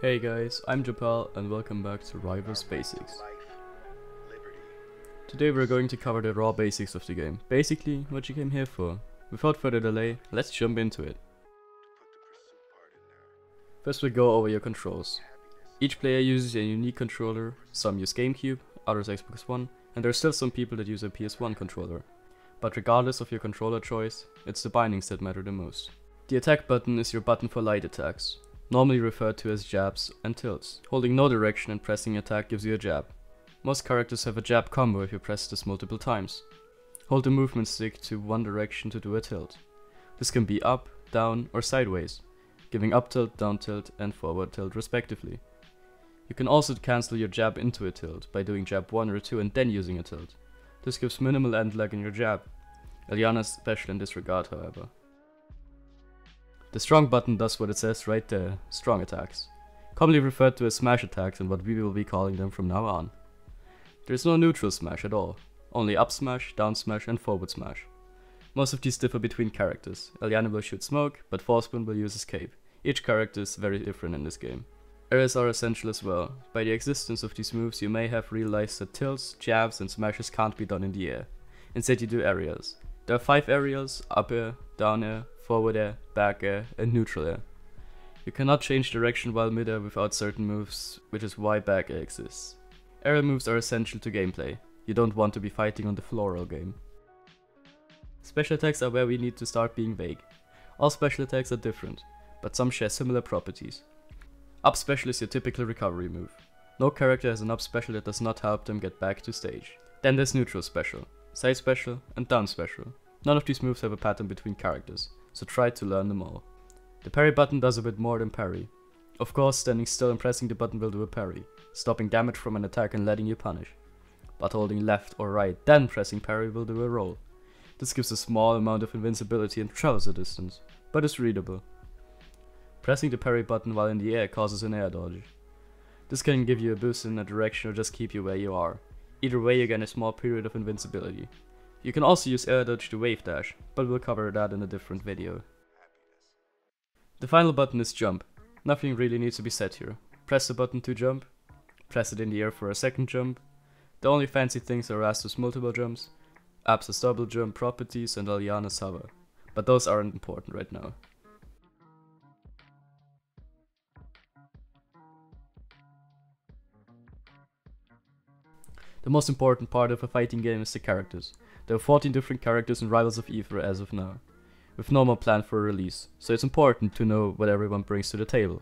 Hey guys, I'm Japal and welcome back to Rivals Basics. Today we're going to cover the raw basics of the game, basically what you came here for. Without further delay, let's jump into it. First we'll go over your controls. Each player uses a unique controller, some use GameCube, others Xbox One, and there are still some people that use a PS1 controller. But regardless of your controller choice, it's the bindings that matter the most. The attack button is your button for light attacks, normally referred to as jabs and tilts. Holding no direction and pressing attack gives you a jab. Most characters have a jab combo if you press this multiple times. Hold the movement stick to one direction to do a tilt. This can be up, down or sideways, giving up tilt, down tilt and forward tilt respectively. You can also cancel your jab into a tilt by doing jab 1 or 2 and then using a tilt. This gives minimal end lag in your jab. Elliana is special in this regard however. The strong button does what it says right there, strong attacks. Commonly referred to as smash attacks and what we will be calling them from now on. There is no neutral smash at all, only up smash, down smash and forward smash. Most of these differ between characters. Elliana will shoot smoke, but Forsburn will use escape. Each character is very different in this game. Aerials are essential as well. By the existence of these moves you may have realized that tilts, jabs and smashes can't be done in the air. Instead you do aerials. There are 5 aerials, up air, down air, forward air, back air and neutral air. You cannot change direction while mid-air without certain moves, which is why back air exists. Aerial moves are essential to gameplay. You don't want to be fighting on the floor all game. Special attacks are where we need to start being vague. All special attacks are different, but some share similar properties. Up special is your typical recovery move. No character has an up special that does not help them get back to stage. Then there's neutral special, side special and down special. None of these moves have a pattern between characters, so try to learn them all. The parry button does a bit more than parry. Of course, standing still and pressing the button will do a parry, stopping damage from an attack and letting you punish. But holding left or right then pressing parry will do a roll. This gives a small amount of invincibility and travels a distance, but is readable. Pressing the parry button while in the air causes an air dodge. This can give you a boost in a direction or just keep you where you are. Either way you gain a small period of invincibility. You can also use air dodge to wave dash, but we'll cover that in a different video. The final button is jump. Nothing really needs to be said here. Press the button to jump, press it in the air for a second jump. The only fancy things are Wrastor's multiple jumps, Absa's double jump properties and Elliana's hover, but those aren't important right now. The most important part of a fighting game is the characters. There are 14 different characters in Rivals of Aether as of now, with no more plan for release, so it's important to know what everyone brings to the table.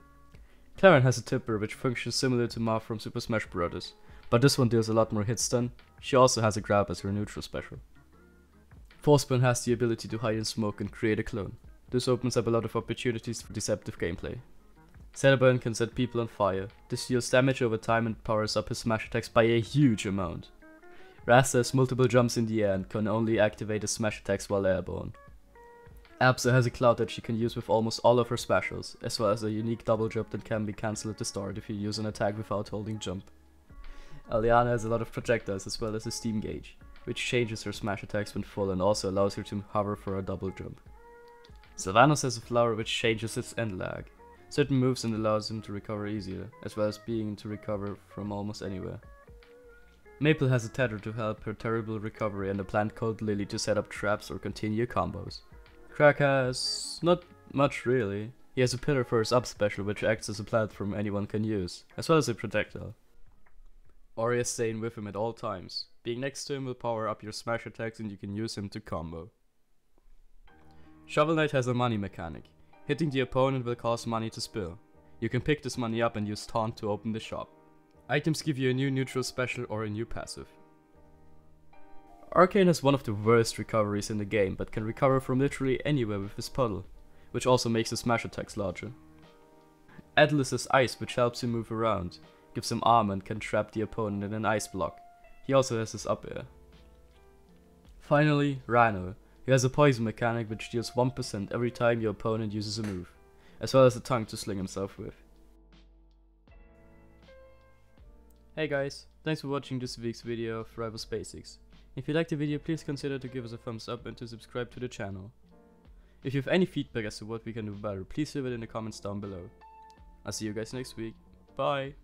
Clairen has a tipper which functions similar to Marth from Super Smash Bros., but this one deals a lot more hit stun. She also has a grab as her neutral special. Forsburn has the ability to hide in smoke and create a clone. This opens up a lot of opportunities for deceptive gameplay. Zetterburn can set people on fire. This deals damage over time and powers up his smash attacks by a huge amount. Wrastor has multiple jumps in the air and can only activate his smash attacks while airborne. Absa has a cloud that she can use with almost all of her specials, as well as a unique double jump that can be cancelled at the start if you use an attack without holding jump. Elliana has a lot of projectiles as well as a steam gauge, which changes her smash attacks when full and also allows her to hover for a double jump. Sylvanos has a flower which changes its end lag, certain moves and allows him to recover easier, as well as being to recover from almost anywhere. Maypul has a tether to help her terrible recovery and a plant called Lily to set up traps or continue combos. Kragg has... not much really. He has a pillar for his up special which acts as a platform anyone can use, as well as a projectile. Ori is staying with him at all times. Being next to him will power up your smash attacks and you can use him to combo. Shovel Knight has a money mechanic. Hitting the opponent will cause money to spill. You can pick this money up and use Taunt to open the shop. Items give you a new neutral special or a new passive. Orcane has one of the worst recoveries in the game, but can recover from literally anywhere with his puddle, which also makes his smash attacks larger. Etalus has ice, which helps him move around, gives him armor and can trap the opponent in an ice block. He also has his up air. Finally, Ranno, he has a poison mechanic which deals 1% every time your opponent uses a move, as well as a tongue to sling himself with. Hey guys, thanks for watching this week's video of Rivals Basics. If you liked the video please consider to give us a thumbs up and to subscribe to the channel. If you have any feedback as to what we can do better, please leave it in the comments down below. I'll see you guys next week. Bye.